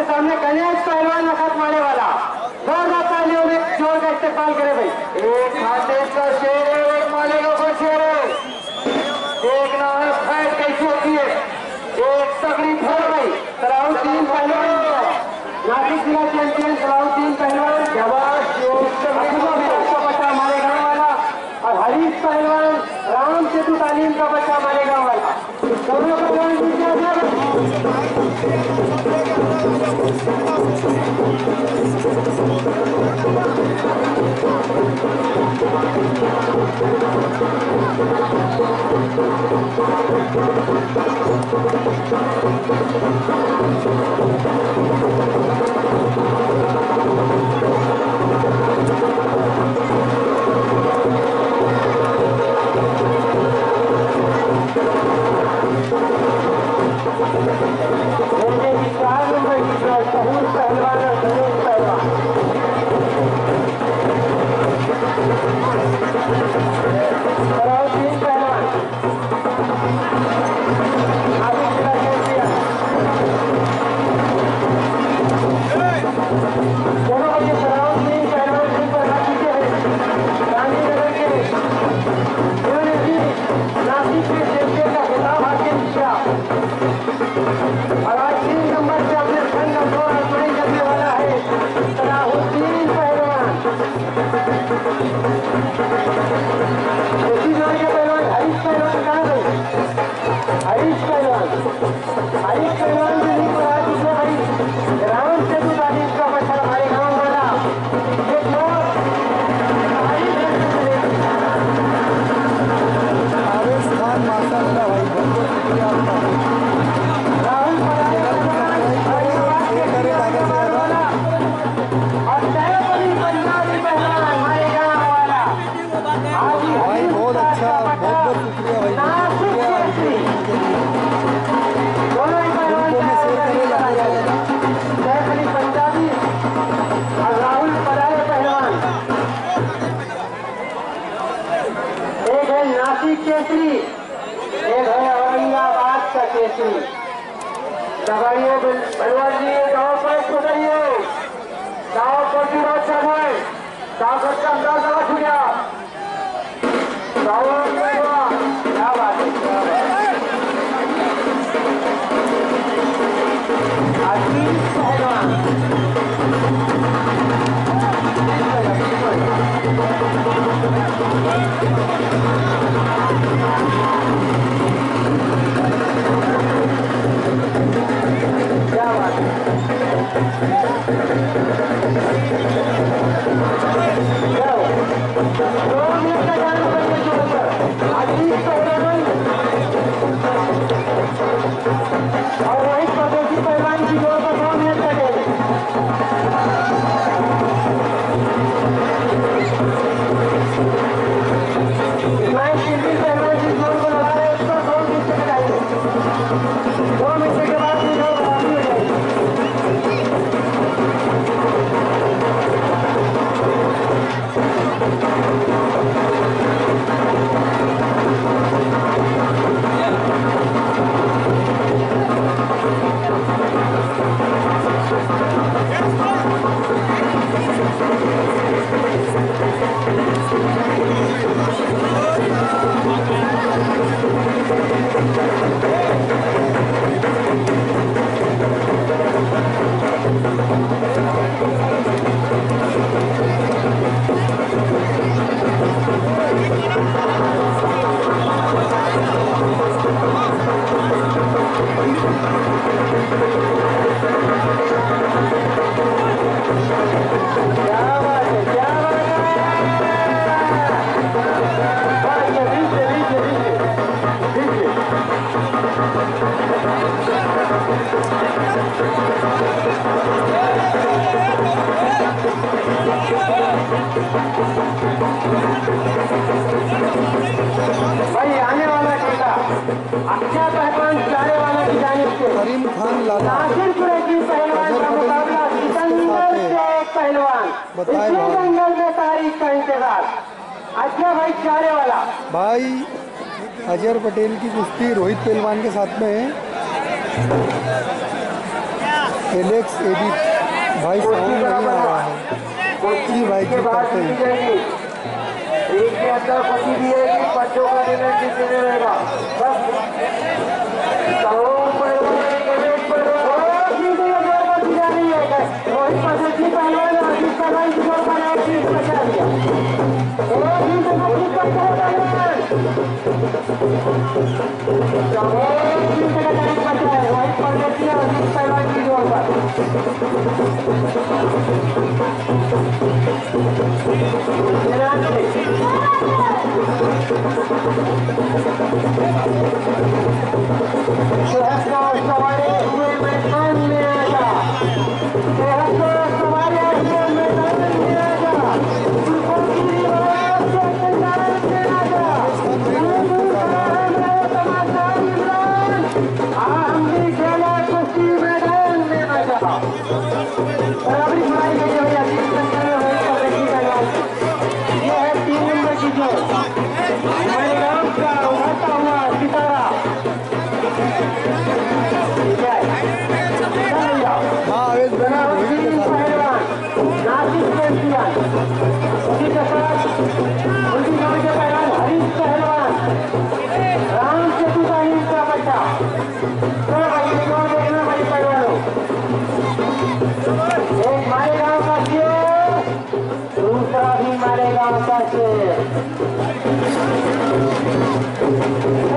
आपके सामने गणेश पहलवान वक्त मारने वाला। जोरदार तालियों में ज़ोर का इस्तेमाल करे भाई। एक खातेश का शेर है, एक मालेगा का शेर है। देखना है फाइट कैसी होती है एक तगड़ी फोड़ भाई सलाहुद्दीन पहलवान। नासिक जिला चैंपियन सलाहुद्दीन पहलवान जवाब का बच्चा हमारे गाँव वाला। और हरीश पहलवान, राम सेतु तालीम का बच्चा हमारे गाँव वाला। दोनों Thank you. Ya no Aurangabad लगाइए भगवान जी, गाँव पर सुधाइए गाँव पर की बात है गाँव का अंदाज लगा छू भाई आने वाला टीका अच्छा करीम खान लाला। बताए में तारीख का इंतज़ार। अच्छा भाई चारे वाला। भाई अजहर पटेल की कुश्ती रोहित पहलवान के साथ में है। एलेक्स एडी भाई साउंड नहीं आ रहा है। जी भाई के जी करते हैं एक के अंदर खुशी भी है कि पंचों का निर्णय जीतने रहेगा। बस। Terima kasih. Thank Thank you.